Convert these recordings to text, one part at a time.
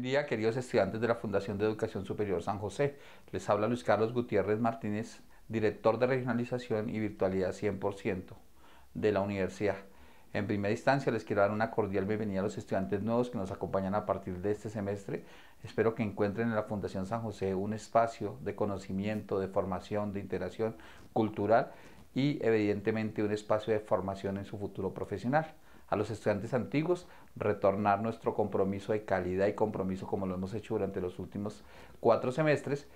Buen día, queridos estudiantes de la Fundación de Educación Superior San José. Les habla Luis Carlos Gutiérrez Martínez, director de regionalización y virtualidad 100% de la universidad. En primera instancia, les quiero dar una cordial bienvenida a los estudiantes nuevos que nos acompañan a partir de este semestre. Espero que encuentren en la Fundación San José un espacio de conocimiento, de formación, de integración cultural y evidentemente un espacio de formación en su futuro profesional a los estudiantes antiguos, retornar nuestro compromiso de calidad y compromiso como lo hemos hecho durante los últimos cuatro semestres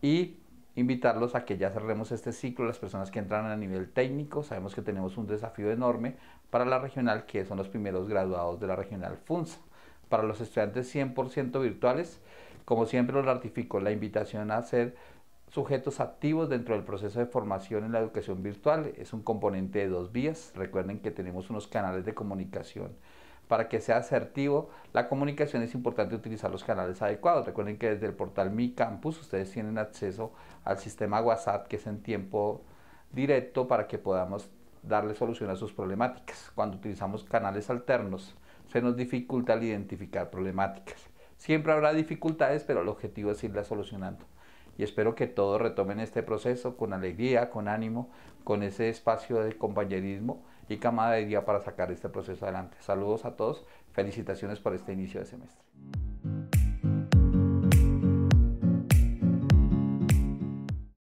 y invitarlos a que ya cerremos este ciclo, las personas que entran a nivel técnico, sabemos que tenemos un desafío enorme para la regional, que son los primeros graduados de la regional FUNSA. Para los estudiantes 100% virtuales, como siempre lo ratifico, la invitación a hacer sujetos activos dentro del proceso de formación en la educación virtual. Es un componente de dos vías. Recuerden que tenemos unos canales de comunicación. Para que sea asertivo la comunicación es importante utilizar los canales adecuados. Recuerden que desde el portal Mi Campus ustedes tienen acceso al sistema WhatsApp que es en tiempo directo para que podamos darle solución a sus problemáticas. Cuando utilizamos canales alternos se nos dificulta el identificar problemáticas. Siempre habrá dificultades, pero el objetivo es irlas solucionando y espero que todos retomen este proceso con alegría, con ánimo, con ese espacio de compañerismo y camaradería para sacar este proceso adelante. Saludos a todos, felicitaciones por este inicio de semestre.